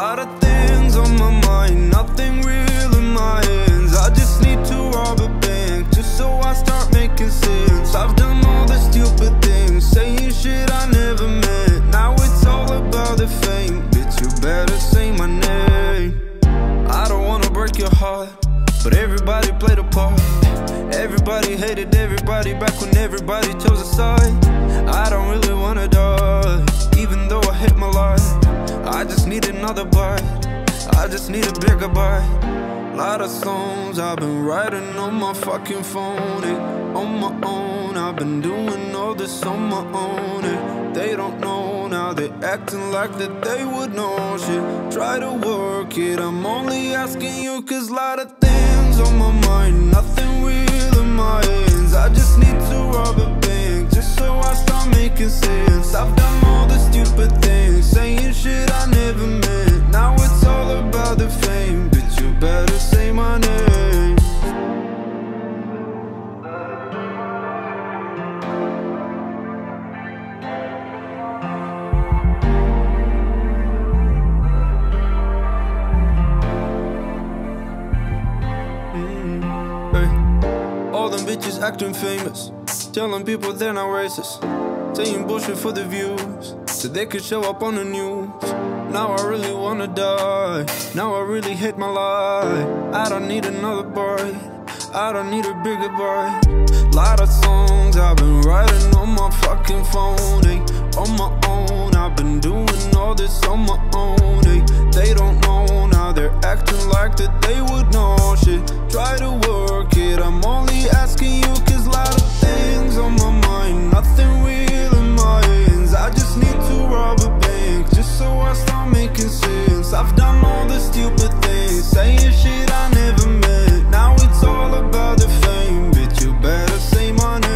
Lot of things on my mind, nothing real in my hands. I just need to rob a bank just so I start making sense. I've done all the stupid things, saying shit I never meant. Now it's all about the fame, bitch. You better say my name. I don't wanna break your heart, but everybody played a part. Everybody hated everybody back when everybody chose a side. I don't really wanna die, another bite. I just need a bigger bite. Lot of songs I've been writing on my fucking phone. eh, on my own, I've been doing all this on my own. eh. They don't know now, they acting like that they would know shit. Try to work it, I'm only asking you, cause lot of things on my mind. Nothing real in my hands. I just need to rob a bank just so I start making sense. I've done all the stupid things, saying shit I never bitches acting famous, telling people they're not racist, saying bullshit for the views, so they could show up on the news. Now I really wanna die. Now I really hate my life. I don't need another bite. I don't need a bigger bite. Lot of songs I've been writing on my fucking phone. eh, on my own, I've been doing all this on my own. eh. Stupid things, saying shit I never meant. Now it's all about the fame, bitch. You better say my name.